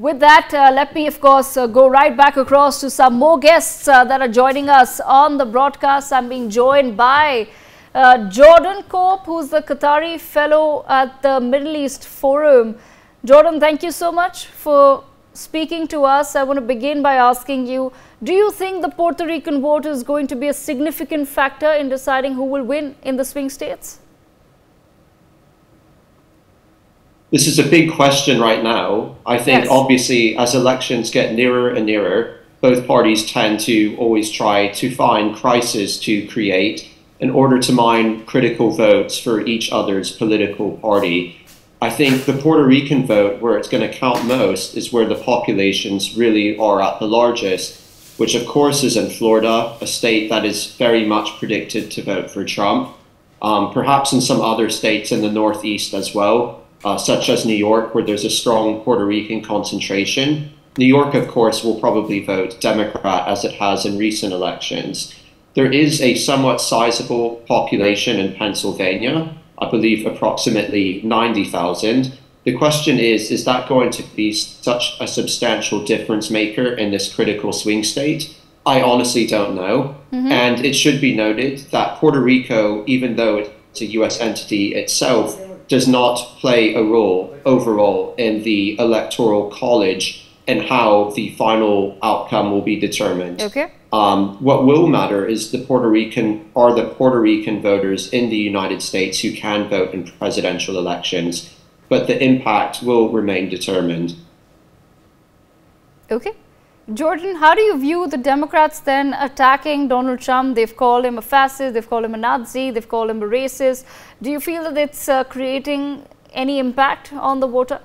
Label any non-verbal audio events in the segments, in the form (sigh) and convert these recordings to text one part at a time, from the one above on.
With that, uh, let me, of course, uh, go right back across to some more guests uh, that are joining us on the broadcast. I'm being joined by uh, Jordan Cope, who's the Qatari Fellow at the Middle East Forum. Jordan, thank you so much for speaking to us. I want to begin by asking you, do you think the Puerto Rican vote is going to be a significant factor in deciding who will win in the swing states? This is a big question right now. I think yes. obviously as elections get nearer and nearer, both parties tend to always try to find crises to create in order to mine critical votes for each other's political party. I think the Puerto Rican vote, where it's going to count most, is where the populations really are at the largest, which of course is in Florida, a state that is very much predicted to vote for Trump. Um, perhaps in some other states in the Northeast as well uh, such as New York, where there's a strong Puerto Rican concentration. New York, of course, will probably vote Democrat as it has in recent elections. There is a somewhat sizable population in Pennsylvania, I believe approximately 90,000. The question is is that going to be such a substantial difference maker in this critical swing state? I honestly don't know. Mm-hmm. And it should be noted that Puerto Rico, even though it's a US entity itself, does not play a role overall in the electoral college and how the final outcome will be determined. Okay. Um, what will matter is the Puerto Rican are the Puerto Rican voters in the United States who can vote in presidential elections, but the impact will remain determined. Okay. Jordan, how do you view the Democrats then attacking Donald Trump? They've called him a fascist, they've called him a Nazi, they've called him a racist. Do you feel that it's uh, creating any impact on the voter?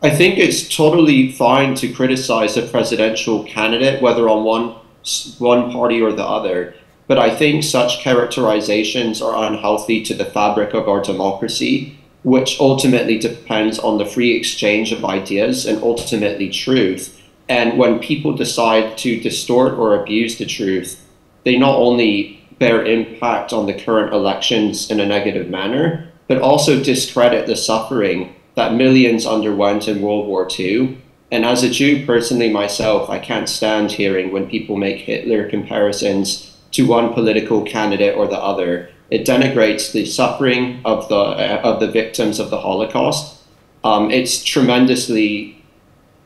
I think it's totally fine to criticize a presidential candidate, whether on one one party or the other. But I think such characterizations are unhealthy to the fabric of our democracy which ultimately depends on the free exchange of ideas and ultimately truth. And when people decide to distort or abuse the truth, they not only bear impact on the current elections in a negative manner, but also discredit the suffering that millions underwent in World War II. And as a Jew personally myself, I can't stand hearing when people make Hitler comparisons to one political candidate or the other it denigrates the suffering of the uh, of the victims of the Holocaust. Um, it's tremendously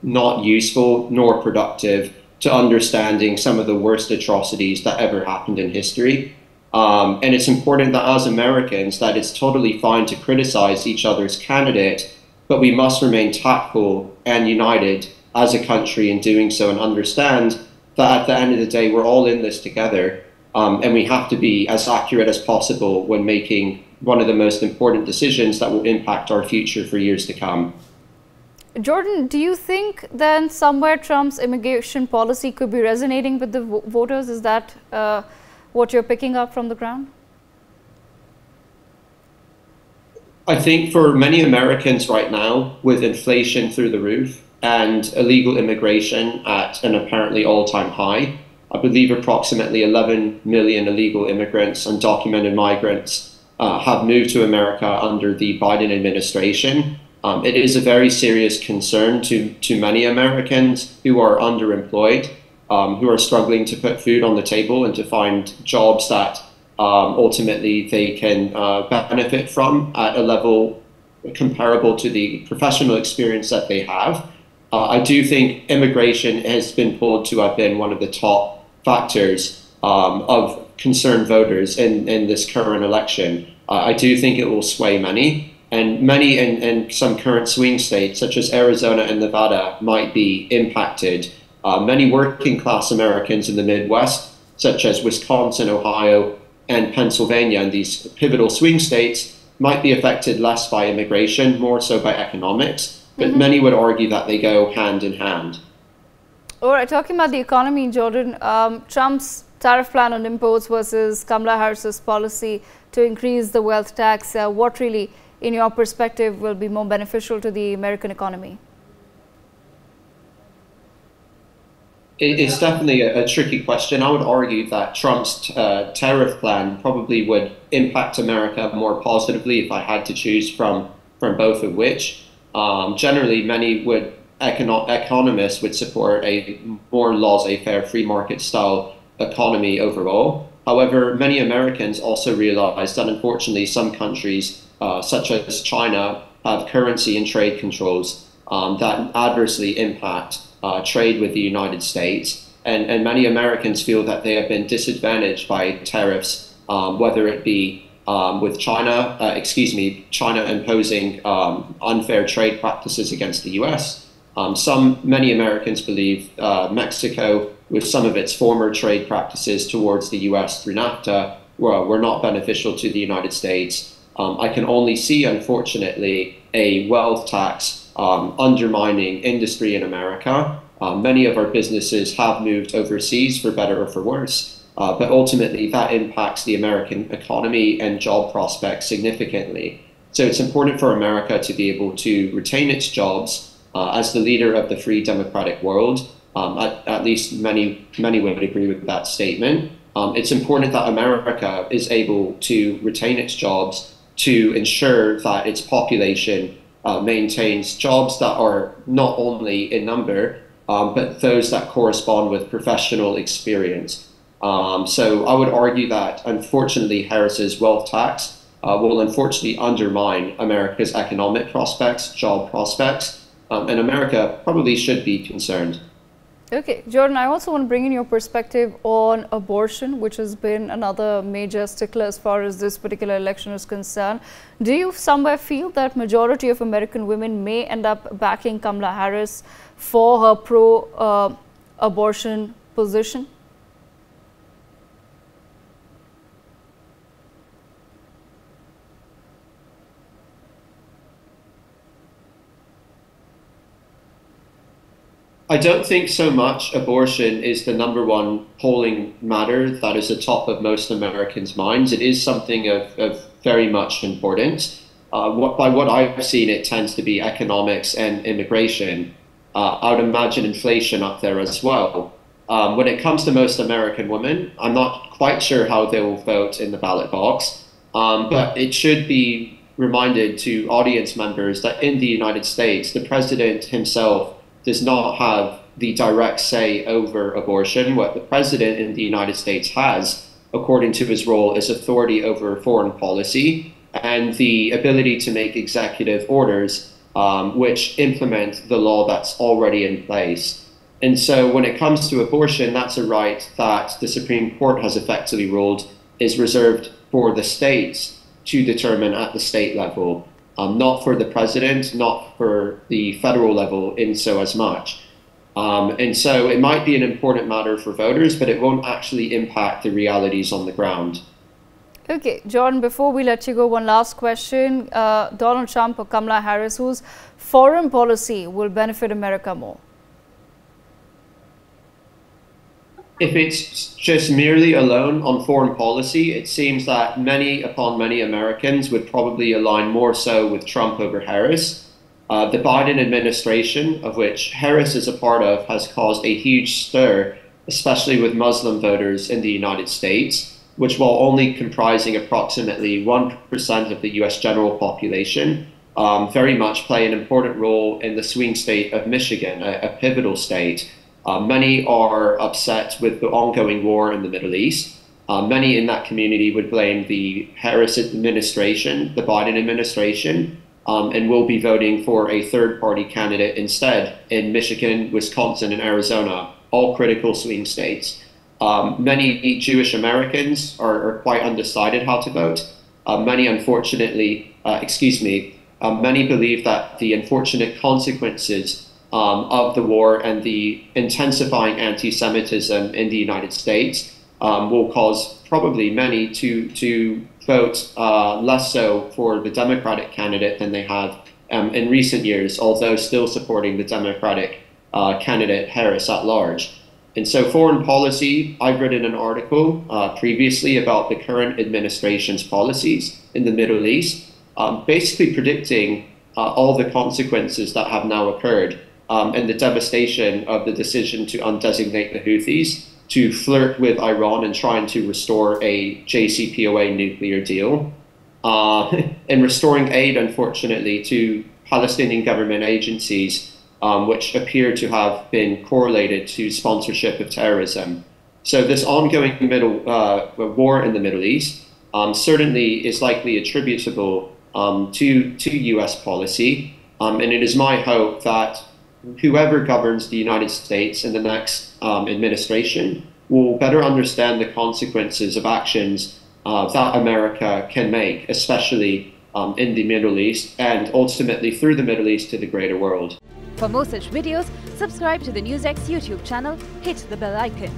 not useful nor productive to understanding some of the worst atrocities that ever happened in history. Um, and it's important that as Americans, that it's totally fine to criticize each other's candidate, but we must remain tactful and united as a country in doing so and understand that at the end of the day, we're all in this together um, and we have to be as accurate as possible when making one of the most important decisions that will impact our future for years to come. Jordan, do you think then somewhere Trump's immigration policy could be resonating with the voters? Is that uh, what you're picking up from the ground? I think for many Americans right now, with inflation through the roof and illegal immigration at an apparently all time high, I believe approximately 11 million illegal immigrants, undocumented migrants, uh, have moved to America under the Biden administration. Um, it is a very serious concern to, to many Americans who are underemployed, um, who are struggling to put food on the table and to find jobs that um, ultimately they can uh, benefit from at a level comparable to the professional experience that they have. Uh, I do think immigration has been pulled to have been one of the top factors um, of concerned voters in, in this current election. Uh, I do think it will sway many, and many in, in some current swing states, such as Arizona and Nevada, might be impacted. Uh, many working class Americans in the Midwest, such as Wisconsin, Ohio, and Pennsylvania, and these pivotal swing states, might be affected less by immigration, more so by economics. But mm-hmm. many would argue that they go hand in hand. All right, talking about the economy, in Jordan, um, Trump's tariff plan on imports versus Kamala Harris's policy to increase the wealth tax, uh, what really, in your perspective, will be more beneficial to the American economy? It's definitely a, a tricky question. I would argue that Trump's uh, tariff plan probably would impact America more positively if I had to choose from from both of which. Um, generally, many would econo- economists would support a more laissez-faire free market style economy overall. However, many Americans also realize that unfortunately some countries, uh, such as China, have currency and trade controls um, that adversely impact uh, trade with the United States. And, and many Americans feel that they have been disadvantaged by tariffs, um, whether it be um, with China, uh, excuse me, China imposing um, unfair trade practices against the US. Um, some, many Americans believe uh, Mexico, with some of its former trade practices towards the US through NAFTA, were, were not beneficial to the United States. Um, I can only see, unfortunately, a wealth tax um, undermining industry in America. Uh, many of our businesses have moved overseas for better or for worse. Uh, but ultimately, that impacts the American economy and job prospects significantly. So it's important for America to be able to retain its jobs uh, as the leader of the free democratic world. Um, at, at, least many many would agree with that statement. Um, it's important that America is able to retain its jobs to ensure that its population uh, maintains jobs that are not only in number, um, but those that correspond with professional experience. Um, so I would argue that unfortunately Harris's wealth tax uh, will unfortunately undermine America's economic prospects, job prospects, um, and America probably should be concerned. Okay, Jordan, I also want to bring in your perspective on abortion, which has been another major stickler as far as this particular election is concerned. Do you somewhere feel that majority of American women may end up backing Kamala Harris for her pro-abortion uh, position? I don't think so much abortion is the number one polling matter that is atop of most Americans' minds. It is something of, of very much importance. Uh, what, by what I've seen, it tends to be economics and immigration. Uh, I would imagine inflation up there as well. Um, when it comes to most American women, I'm not quite sure how they will vote in the ballot box, um, but it should be reminded to audience members that in the United States, the president himself does not have the direct say over abortion. What the president in the United States has, according to his role, is authority over foreign policy and the ability to make executive orders um, which implement the law that's already in place. And so when it comes to abortion, that's a right that the Supreme Court has effectively ruled is reserved for the states to determine at the state level um, not for the president, not for the federal level in so as much. Um, and so it might be an important matter for voters, but it won't actually impact the realities on the ground. Okay, John, before we let you go, one last question. Uh, Donald Trump or Kamala Harris, whose foreign policy will benefit America more? If it's just merely alone on foreign policy, it seems that many upon many Americans would probably align more so with Trump over Harris. Uh, the Biden administration, of which Harris is a part of, has caused a huge stir, especially with Muslim voters in the United States, which, while only comprising approximately 1% of the US general population, um, very much play an important role in the swing state of Michigan, a, a pivotal state uh, many are upset with the ongoing war in the Middle East. Uh, many in that community would blame the Harris administration, the Biden administration, um, and will be voting for a third party candidate instead in Michigan, Wisconsin, and Arizona, all critical swing states. Um, many Jewish Americans are, are, quite undecided how to vote. Uh, many, unfortunately, uh, excuse me, uh, many believe that the unfortunate consequences um, of the war and the intensifying anti-Semitism in the United States um, will cause probably many to to vote uh, less so for the Democratic candidate than they have um, in recent years, although still supporting the Democratic uh, candidate Harris at large. And so, foreign policy, I've written an article uh, previously about the current administration's policies in the Middle East, um, basically predicting uh, all the consequences that have now occurred um, and the devastation of the decision to undesignate the Houthis, to flirt with Iran and trying to restore a JCPOA nuclear deal. uh, (laughs) in restoring aid, unfortunately, to Palestinian government agencies, um, which appear to have been correlated to sponsorship of terrorism. So this ongoing middle uh, war in the Middle East um, certainly is likely attributable um, to to U.S. policy, um, and it is my hope that whoever governs the United States in the next um, administration will better understand the consequences of actions uh, that America can make, especially um, in the Middle East and ultimately through the Middle East to the greater world. For more such videos, subscribe to the NewsX YouTube channel, hit the bell icon.